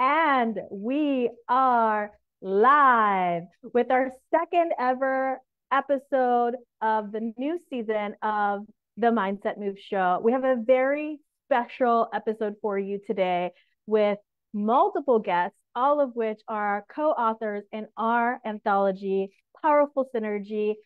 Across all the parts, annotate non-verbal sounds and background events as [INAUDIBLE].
And we are live with our second ever episode of the new season of the Mindset Move Show. We have a very special episode for you today with multiple guests, all of which are co authors in our anthology, Powerful Synergy,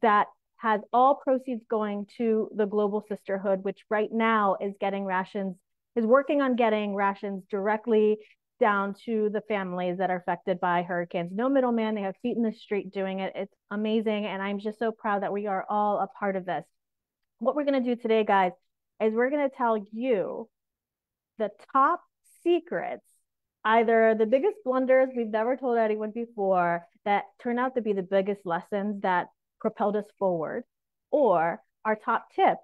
that has all proceeds going to the Global Sisterhood, which right now is getting rations, is working on getting rations directly down to the families that are affected by hurricanes. No middleman, they have feet in the street doing it. It's amazing. And I'm just so proud that we are all a part of this. What we're going to do today, guys, is we're going to tell you the top secrets, either the biggest blunders we've never told anyone before that turn out to be the biggest lessons that propelled us forward, or our top tips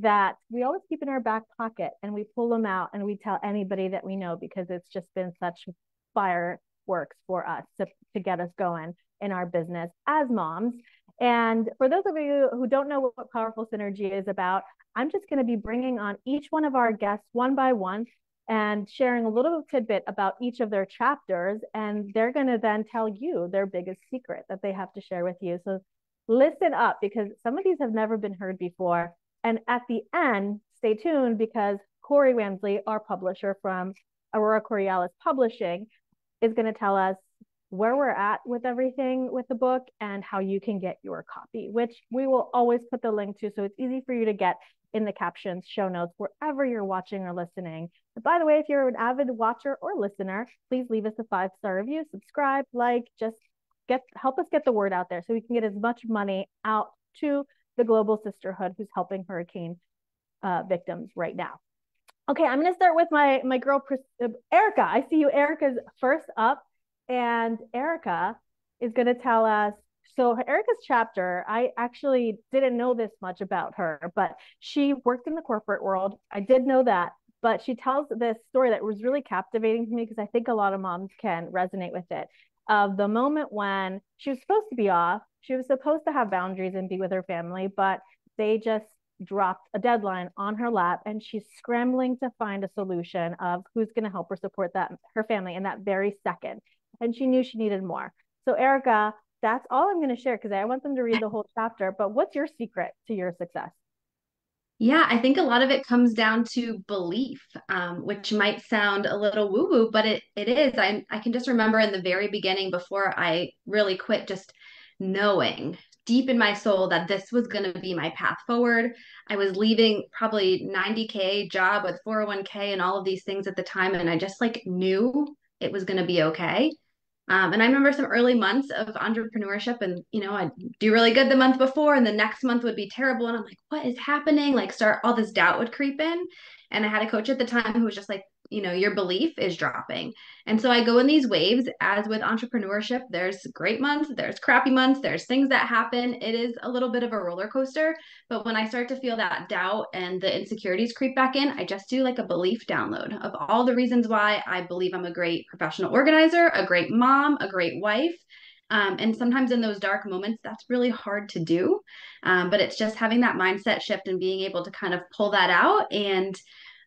that we always keep in our back pocket and we pull them out and we tell anybody that we know because it's just been such fireworks for us to, to get us going in our business as moms. And for those of you who don't know what Powerful Synergy is about, I'm just going to be bringing on each one of our guests one by one and sharing a little tidbit about each of their chapters. And they're going to then tell you their biggest secret that they have to share with you. So listen up because some of these have never been heard before. And at the end, stay tuned because Corey Wamsley, our publisher from Aurora Borealis Publishing, is going to tell us where we're at with everything with the book and how you can get your copy, which we will always put the link to. So it's easy for you to get in the captions, show notes, wherever you're watching or listening. But by the way, if you're an avid watcher or listener, please leave us a five star review, subscribe, like, just get help us get the word out there so we can get as much money out to the global sisterhood who's helping hurricane uh, victims right now. Okay, I'm going to start with my my girl uh, Erica. I see you. Erica's first up, and Erica is going to tell us. So Erica's chapter, I actually didn't know this much about her, but she worked in the corporate world. I did know that, but she tells this story that was really captivating to me because I think a lot of moms can resonate with it of the moment when she was supposed to be off. She was supposed to have boundaries and be with her family, but they just dropped a deadline on her lap and she's scrambling to find a solution of who's going to help her support that her family in that very second. And she knew she needed more. So Erica, that's all I'm going to share because I want them to read the whole chapter. But what's your secret to your success? Yeah, I think a lot of it comes down to belief, um, which might sound a little woo woo, but it it is. I I can just remember in the very beginning before I really quit, just knowing deep in my soul that this was going to be my path forward. I was leaving probably 90k job with 401k and all of these things at the time, and I just like knew it was going to be okay. Um, and I remember some early months of entrepreneurship, and you know, I'd do really good the month before, and the next month would be terrible. And I'm like, what is happening? Like, start all this doubt would creep in. And I had a coach at the time who was just like, you know your belief is dropping. And so i go in these waves as with entrepreneurship there's great months there's crappy months there's things that happen. It is a little bit of a roller coaster but when i start to feel that doubt and the insecurities creep back in i just do like a belief download of all the reasons why i believe i'm a great professional organizer a great mom a great wife. Um, and sometimes in those dark moments, that's really hard to do. Um, but it's just having that mindset shift and being able to kind of pull that out and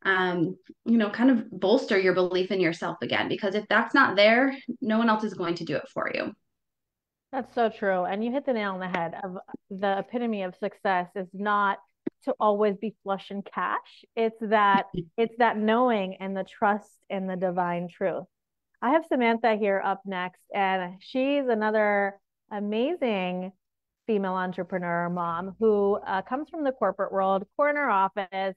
um, you know, kind of bolster your belief in yourself again. Because if that's not there, no one else is going to do it for you. That's so true. And you hit the nail on the head of the epitome of success is not to always be flush in cash. It's that [LAUGHS] it's that knowing and the trust in the divine truth. I have Samantha here up next, and she's another amazing female entrepreneur mom who uh, comes from the corporate world, corner office,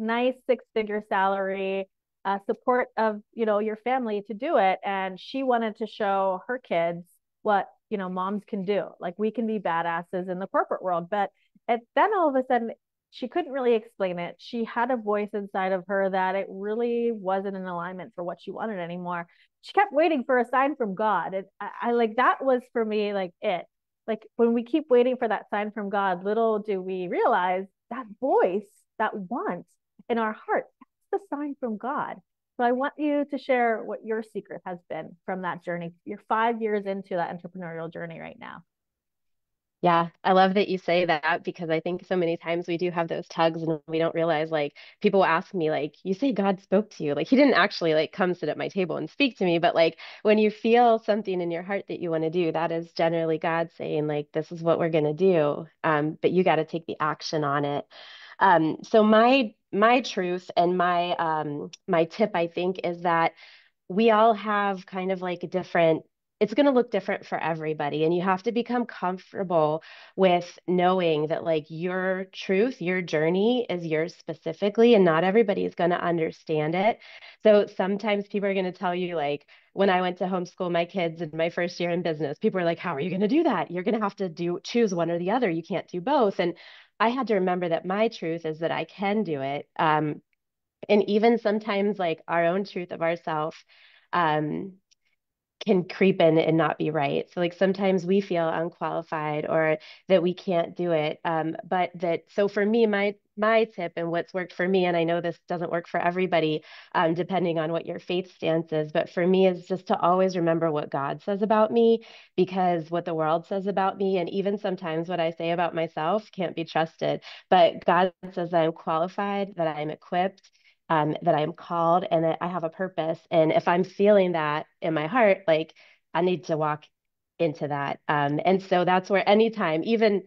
nice six figure salary, uh, support of you know your family to do it, and she wanted to show her kids what you know moms can do. Like we can be badasses in the corporate world, but it, then all of a sudden she couldn't really explain it. She had a voice inside of her that it really wasn't in alignment for what she wanted anymore. She kept waiting for a sign from God. And I, I like that was for me like it. Like when we keep waiting for that sign from God, little do we realize that voice, that want in our heart. That's the sign from God. So I want you to share what your secret has been from that journey. You're five years into that entrepreneurial journey right now. Yeah, I love that you say that because I think so many times we do have those tugs and we don't realize like people ask me like you say God spoke to you like he didn't actually like come sit at my table and speak to me but like when you feel something in your heart that you want to do that is generally God saying like this is what we're going to do um but you got to take the action on it. Um so my my truth and my um my tip I think is that we all have kind of like a different it's going to look different for everybody and you have to become comfortable with knowing that like your truth your journey is yours specifically and not everybody is going to understand it. So sometimes people are going to tell you like when i went to homeschool my kids in my first year in business people are like how are you going to do that? You're going to have to do choose one or the other. You can't do both. And i had to remember that my truth is that i can do it um, and even sometimes like our own truth of ourself um, can creep in and not be right. So like sometimes we feel unqualified or that we can't do it. Um, but that so for me, my my tip and what's worked for me, and I know this doesn't work for everybody, um, depending on what your faith stance is, but for me is just to always remember what God says about me, because what the world says about me, and even sometimes what I say about myself can't be trusted. But God says I'm qualified, that I'm equipped, um, that I'm called and that I have a purpose. And if I'm feeling that in my heart, like I need to walk into that. Um, and so that's where anytime, even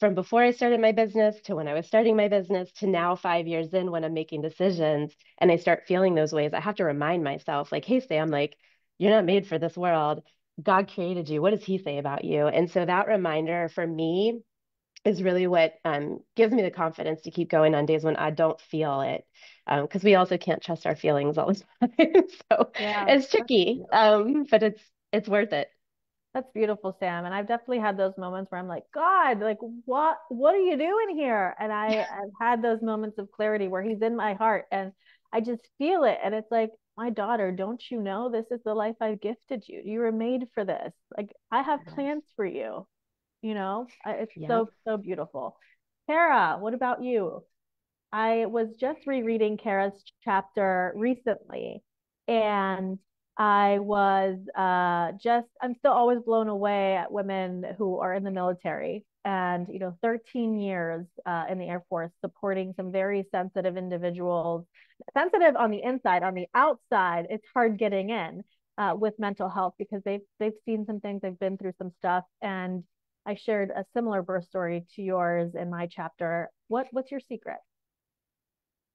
from before I started my business to when I was starting my business to now five years in when I'm making decisions and I start feeling those ways, I have to remind myself, like, hey, Sam, like, you're not made for this world. God created you. What does he say about you? And so that reminder for me is really what um, gives me the confidence to keep going on days when I don't feel it. Because um, we also can't trust our feelings all the [LAUGHS] time. so yeah, it's tricky, um, but it's it's worth it. That's beautiful, Sam. And I've definitely had those moments where I'm like, God, like what what are you doing here? And I, [LAUGHS] I've had those moments of clarity where he's in my heart and I just feel it. And it's like, my daughter, don't you know this is the life I've gifted you? You were made for this. Like I have plans for you you know? It's yeah. so so beautiful. Kara what about you? I was just rereading kara's chapter recently and i was uh, just i'm still always blown away at women who are in the military and you know 13 years uh, in the air force supporting some very sensitive individuals sensitive on the inside. On the outside it's hard getting in uh, with mental health because they've they've seen some things they've been through some stuff and I shared a similar birth story to yours in my chapter. What what's your secret?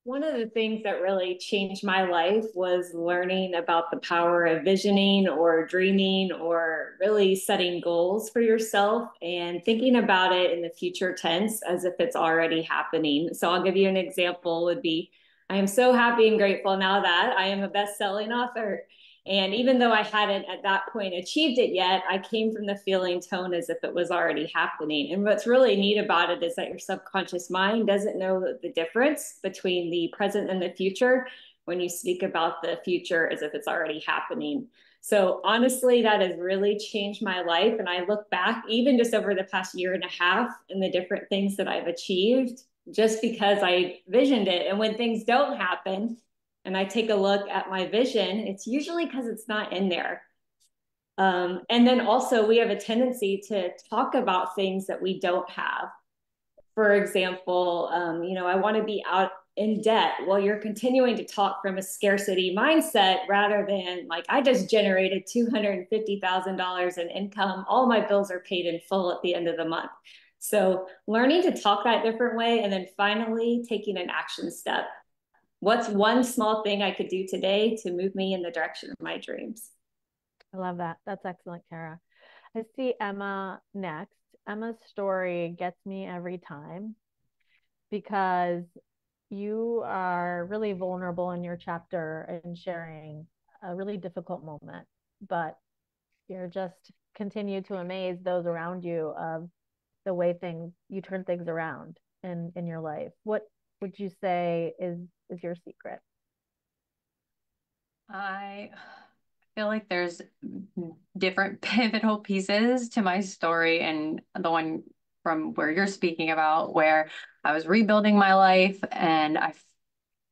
One of the things that really changed my life was learning about the power of visioning or dreaming or really setting goals for yourself and thinking about it in the future tense as if it's already happening. So I'll give you an example would be I am so happy and grateful now that I am a best-selling author and even though I hadn't at that point achieved it yet, I came from the feeling tone as if it was already happening. And what's really neat about it is that your subconscious mind doesn't know the difference between the present and the future when you speak about the future as if it's already happening. So honestly, that has really changed my life. And I look back, even just over the past year and a half, and the different things that I've achieved just because I visioned it. And when things don't happen, and I take a look at my vision, it's usually because it's not in there. Um, and then also, we have a tendency to talk about things that we don't have. For example, um, you know, I want to be out in debt. Well, you're continuing to talk from a scarcity mindset rather than like, I just generated $250,000 in income. All my bills are paid in full at the end of the month. So, learning to talk that different way and then finally taking an action step what's one small thing I could do today to move me in the direction of my dreams? I love that. That's excellent, Kara. I see Emma next. Emma's story gets me every time because you are really vulnerable in your chapter and sharing a really difficult moment, but you're just continue to amaze those around you of the way things you turn things around in in your life. What would you say is is your secret? I feel like there's different [LAUGHS] pivotal pieces to my story and the one from where you're speaking about where I was rebuilding my life and I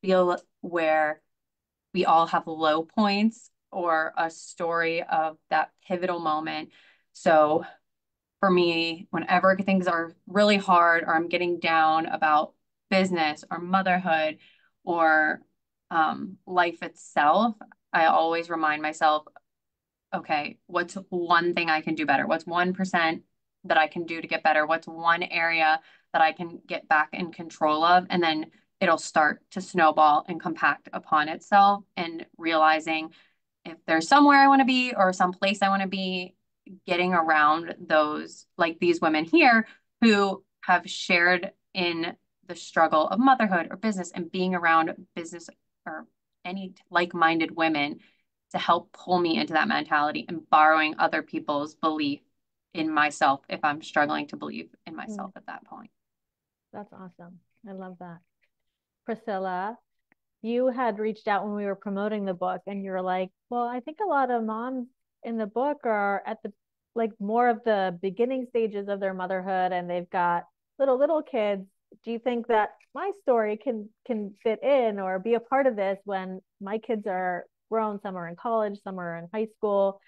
feel where we all have low points or a story of that pivotal moment. So for me whenever things are really hard or I'm getting down about business or motherhood or um, life itself, I always remind myself, okay, what's one thing I can do better? What's 1% that I can do to get better? What's one area that I can get back in control of? And then it'll start to snowball and compact upon itself and realizing if there's somewhere I want to be or some place I want to be, getting around those like these women here who have shared in the struggle of motherhood or business and being around business or any like-minded women to help pull me into that mentality and borrowing other people's belief in myself if I'm struggling to believe in myself mm. at that point. That's awesome. I love that. Priscilla, you had reached out when we were promoting the book and you were like, well, I think a lot of moms in the book are at the like more of the beginning stages of their motherhood and they've got little little kids do you think that my story can can fit in or be a part of this when my kids are grown some are in college some are in high school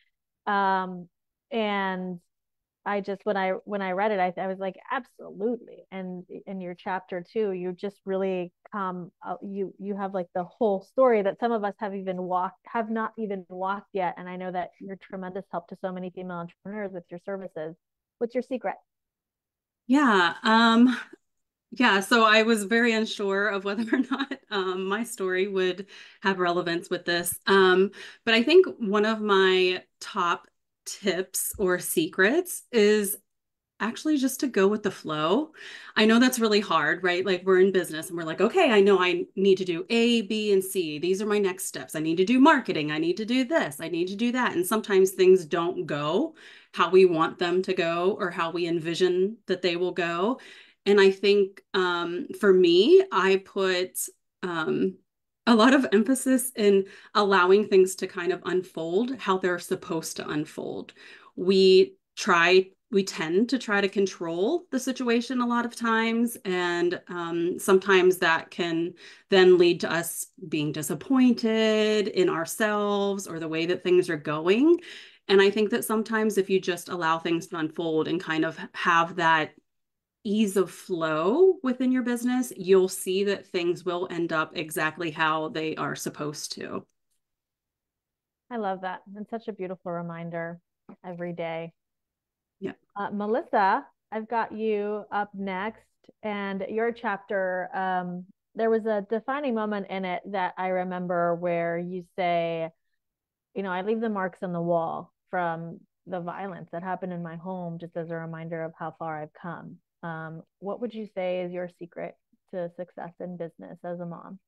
um, and I just when I when I read it, I, I was like, absolutely. And in your chapter too, you just really come uh, you you have like the whole story that some of us have even walked have not even walked yet. And I know that you're tremendous help to so many female entrepreneurs with your services. What's your secret? Yeah. Um yeah, so I was very unsure of whether or not um, my story would have relevance with this. Um, but I think one of my top tips or secrets is actually just to go with the flow. I know that's really hard, right? Like we're in business and we're like, okay, I know I need to do A, B, and C. These are my next steps. I need to do marketing. I need to do this. I need to do that. And sometimes things don't go how we want them to go or how we envision that they will go. And I think um, for me, I put um, a lot of emphasis in allowing things to kind of unfold how they're supposed to unfold. We try, we tend to try to control the situation a lot of times. And um, sometimes that can then lead to us being disappointed in ourselves or the way that things are going. And I think that sometimes if you just allow things to unfold and kind of have that ease of flow within your business, you'll see that things will end up exactly how they are supposed to. I love that. And such a beautiful reminder every day. Yeah. Uh, Melissa, I've got you up next. And your chapter, um, there was a defining moment in it that I remember where you say, you know, I leave the marks on the wall from the violence that happened in my home just as a reminder of how far I've come. Um, what would you say is your secret to success in business as a mom?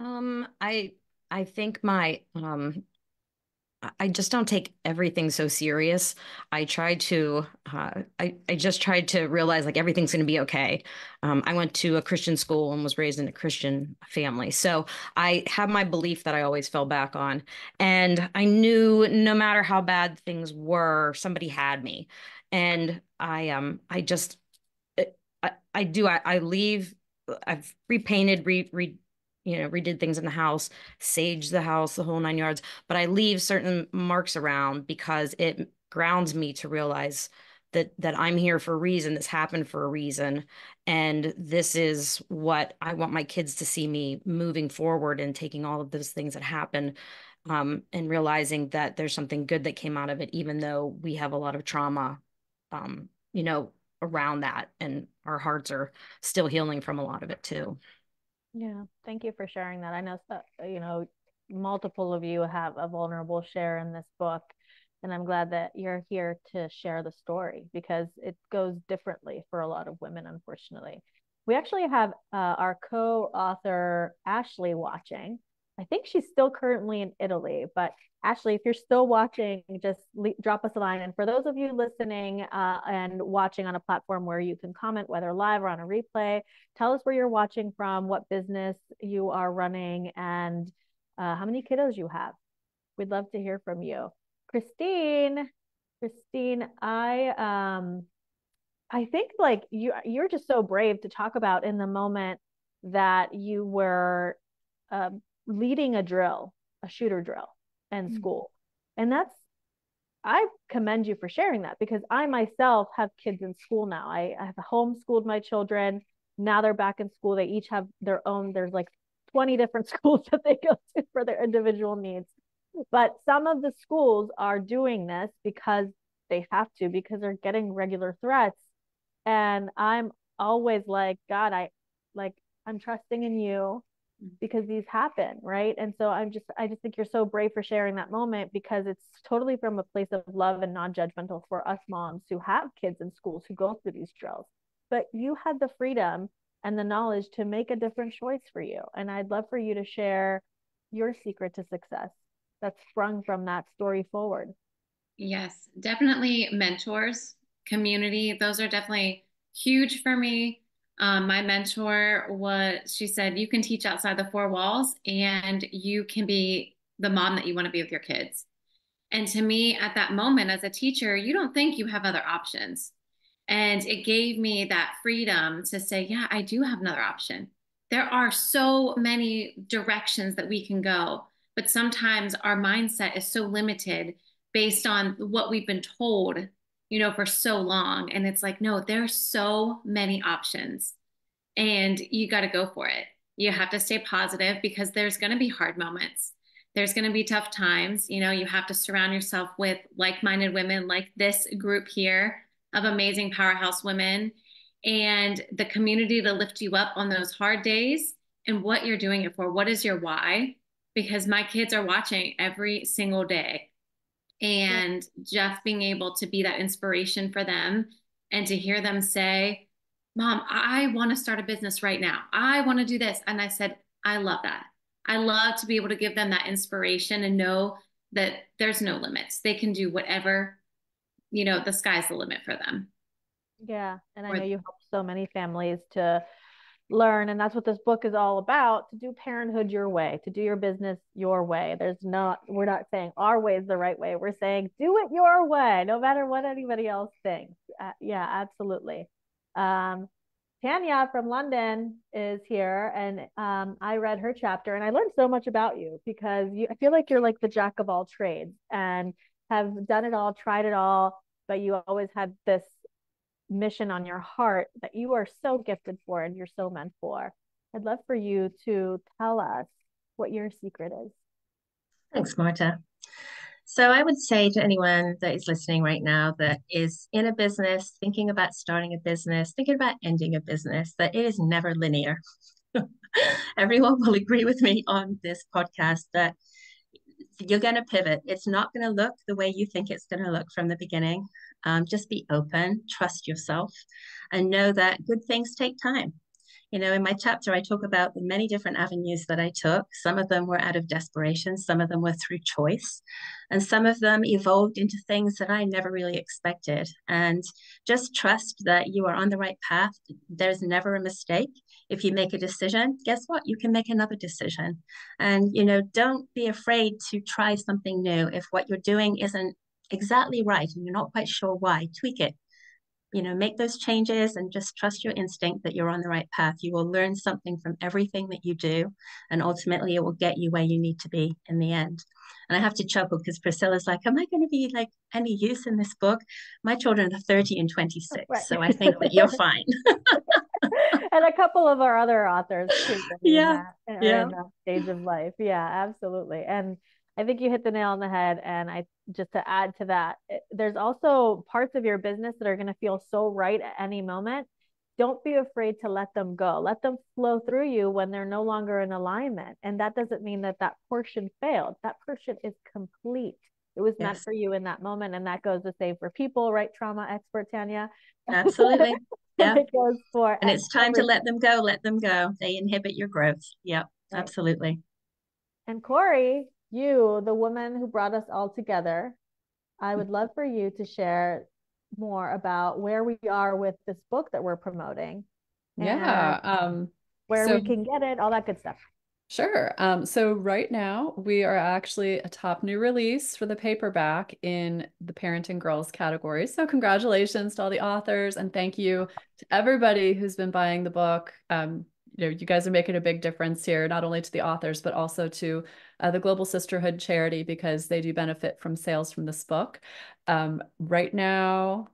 Um, I I think my um I just don't take everything so serious. I try to, uh, I, I just tried to realize like everything's going to be okay. Um, I went to a Christian school and was raised in a Christian family. So I have my belief that I always fell back on. And I knew no matter how bad things were, somebody had me and I um I just eh, I, I do I, I leave I've repainted re, re you know redid things in the house sage the house the whole nine yards but I leave certain marks around because it grounds me to realize that that I'm here for a reason this happened for a reason and this is what I want my kids to see me moving forward and taking all of those things that happen um, and realizing that there's something good that came out of it even though we have a lot of trauma um, you know, around that. And our hearts are still healing from a lot of it too. Yeah. Thank you for sharing that. I know, you know, multiple of you have a vulnerable share in this book. And I'm glad that you're here to share the story because it goes differently for a lot of women, unfortunately. We actually have uh, our co author, Ashley, watching. I think she's still currently in Italy, but Ashley, if you're still watching, just le- drop us a line. And for those of you listening uh, and watching on a platform where you can comment, whether live or on a replay, tell us where you're watching from, what business you are running, and uh, how many kiddos you have. We'd love to hear from you. Christine, Christine, I um, I think like you you're just so brave to talk about in the moment that you were uh, leading a drill, a shooter drill and mm-hmm. school. And that's I commend you for sharing that because I myself have kids in school now. I, I have homeschooled my children. Now they're back in school. They each have their own, there's like 20 different [LAUGHS] schools that they go to for their individual needs. But some of the schools are doing this because they have to, because they're getting regular threats. And I'm always like, God, I like, I'm trusting in you Mm-hmm. because these happen right? And so i'm just i just think you're so brave for sharing that moment because it's totally from a place of love and non-judgmental for us moms who have kids in schools who go through these drills. But you had the freedom and the knowledge to make a different choice for you. And i'd love for you to share your secret to success that's sprung from that story forward. Yes definitely mentors community those are definitely huge for me um, my mentor was, she said, you can teach outside the four walls and you can be the mom that you want to be with your kids. And to me, at that moment as a teacher, you don't think you have other options. And it gave me that freedom to say, yeah, I do have another option. There are so many directions that we can go, but sometimes our mindset is so limited based on what we've been told you know, for so long. And it's like, no, there's so many options and you got to go for it. You have to stay positive because there's going to be hard moments. There's going to be tough times. You know, you have to surround yourself with like minded women like this group here of amazing powerhouse women and the community to lift you up on those hard days and what you're doing it for. What is your why? Because my kids are watching every single day and just being able to be that inspiration for them and to hear them say mom i want to start a business right now. I want to do this. And i said i love that. I love to be able to give them that inspiration and know that there's no limits. They can do whatever you know the sky's the limit for them. Yeah. And i know you help so many families to learn and that's what this book is all about to do parenthood your way to do your business your way. There's not we're not saying our way is the right way. We're saying do it your way no matter what anybody else thinks. Uh, yeah absolutely. Um, tanya from london is here and um, i read her chapter and i learned so much about you because you i feel like you're like the jack of all trades and have done it all tried it all but you always had this mission on your heart that you are so gifted for and you're so meant for. I'd love for you to tell us what your secret is. Thanks, Marta. So, I would say to anyone that is listening right now that is in a business, thinking about starting a business, thinking about ending a business, that it is never linear. [LAUGHS] Everyone will agree with me on this podcast that you're going to pivot. It's not going to look the way you think it's going to look from the beginning. Um, just be open, trust yourself, and know that good things take time. You know, in my chapter, I talk about the many different avenues that I took. Some of them were out of desperation, some of them were through choice, and some of them evolved into things that I never really expected. And just trust that you are on the right path. There's never a mistake. If you make a decision, guess what? You can make another decision. And, you know, don't be afraid to try something new. If what you're doing isn't exactly right and you're not quite sure why, tweak it. You know, make those changes and just trust your instinct that you're on the right path. You will learn something from everything that you do, and ultimately it will get you where you need to be in the end. And I have to chuckle because Priscilla's like, Am I going to be like any use in this book? My children are 30 and 26, right. so I think that you're [LAUGHS] fine. [LAUGHS] and a couple of our other authors too. Yeah. That, yeah. Stage of life. Yeah, absolutely. And I think you hit the nail on the head. And I just to add to that, eh, there's also parts of your business that are going to feel so right at any moment. Don't be afraid to let them go. Let them flow through you when they're no longer in alignment. And that doesn't mean that that portion failed. That portion is complete. It was yes. meant for you in that moment. And that goes the same for people, right? Trauma expert, Tanya. [LAUGHS] Absolutely. Yeah. it [LAUGHS] goes for and it's time to let them go. Let them go. They inhibit your growth. Yep. Right. Absolutely. And Corey, you, the woman who brought us all together, I would love for you to share more about where we are with this book that we're promoting. Yeah. Um, where so, we can get it, all that good stuff. Sure. Um, so right now we are actually a top new release for the paperback in the parent and girls category. So congratulations to all the authors and thank you to everybody who's been buying the book. Um, you know, you guys are making a big difference here, not only to the authors, but also to uh, the Global Sisterhood charity because they do benefit from sales from this book. Um, right now,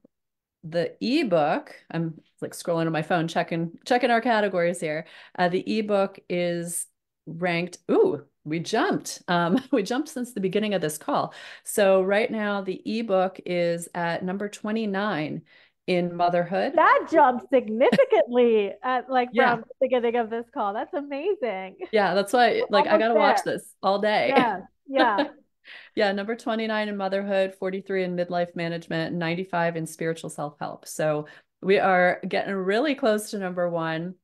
the ebook, I'm like scrolling on my phone, checking checking our categories here. Uh, the ebook is ranked. Ooh, we jumped. Um, [LAUGHS] we jumped since the beginning of this call. So right now, the ebook is at number 29 in motherhood. That jumped significantly [LAUGHS] at like yeah. from the beginning of this call. That's amazing. Yeah, that's why like I gotta there. watch this all day. Yeah. Yeah. [LAUGHS] yeah, number 29 in motherhood, 43 in midlife management, 95 in spiritual self-help. So we are getting really close to number one.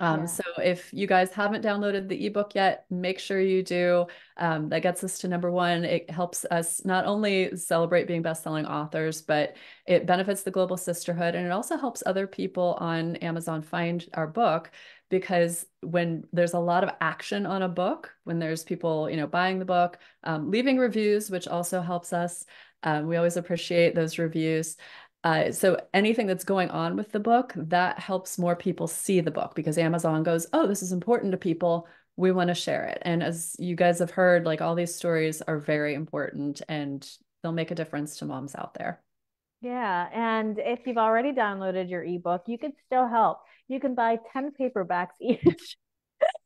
Um, yeah. So if you guys haven't downloaded the ebook yet, make sure you do. Um, that gets us to number one. It helps us not only celebrate being best-selling authors, but it benefits the global sisterhood, and it also helps other people on Amazon find our book because when there's a lot of action on a book, when there's people, you know, buying the book, um, leaving reviews, which also helps us. Um, we always appreciate those reviews. Uh, so anything that's going on with the book, that helps more people see the book because Amazon goes, oh, this is important to people. We want to share it. And as you guys have heard, like all these stories are very important and they'll make a difference to moms out there. Yeah. And if you've already downloaded your ebook, you can still help. You can buy 10 paperbacks [LAUGHS] each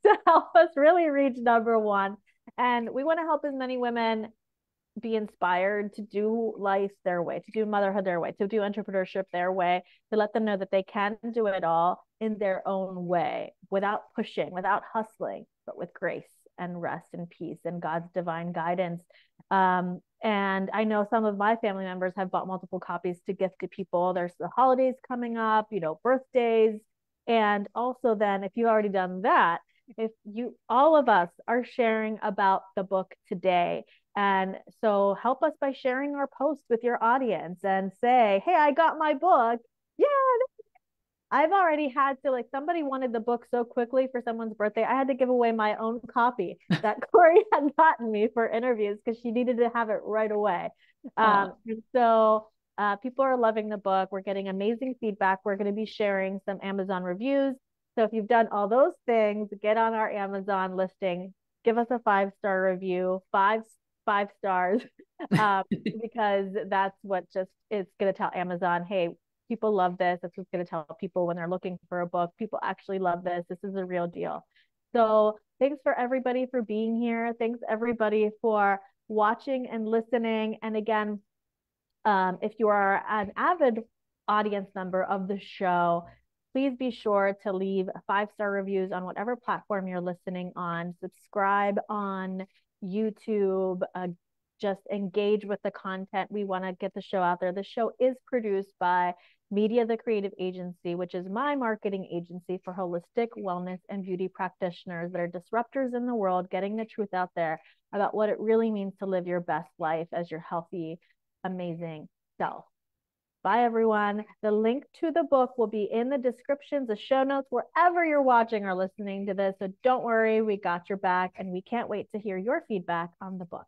to help us really reach number one. And we want to help as many women be inspired to do life their way, to do motherhood their way, to do entrepreneurship their way, to let them know that they can do it all in their own way without pushing, without hustling, but with grace and rest and peace and God's divine guidance. Um, and I know some of my family members have bought multiple copies to gift to people. There's the holidays coming up, you know, birthdays. And also, then, if you've already done that, if you all of us are sharing about the book today and so help us by sharing our post with your audience and say, hey, I got my book. Yeah. I've already had to, like, somebody wanted the book so quickly for someone's birthday. I had to give away my own copy [LAUGHS] that Corey [LAUGHS] had gotten me for interviews because she needed to have it right away. Um, and so uh, people are loving the book. We're getting amazing feedback. We're going to be sharing some Amazon reviews. So if you've done all those things, get on our Amazon listing, give us a five star review, five five stars [LAUGHS] um, [LAUGHS] because that's what just is going to tell Amazon, hey, people love this. That's what's going to tell people when they're looking for a book. People actually love this. This is a real deal. So thanks for everybody for being here. Thanks everybody for watching and listening. And again, um, if you are an avid audience member of the show, please be sure to leave five star reviews on whatever platform you're listening on. Subscribe on YouTube, uh, just engage with the content. We want to get the show out there. The show is produced by Media the Creative Agency, which is my marketing agency for holistic wellness and beauty practitioners that are disruptors in the world, getting the truth out there about what it really means to live your best life as your healthy, amazing self. Bye, everyone. The link to the book will be in the descriptions, the show notes, wherever you're watching or listening to this. So don't worry, we got your back, and we can't wait to hear your feedback on the book.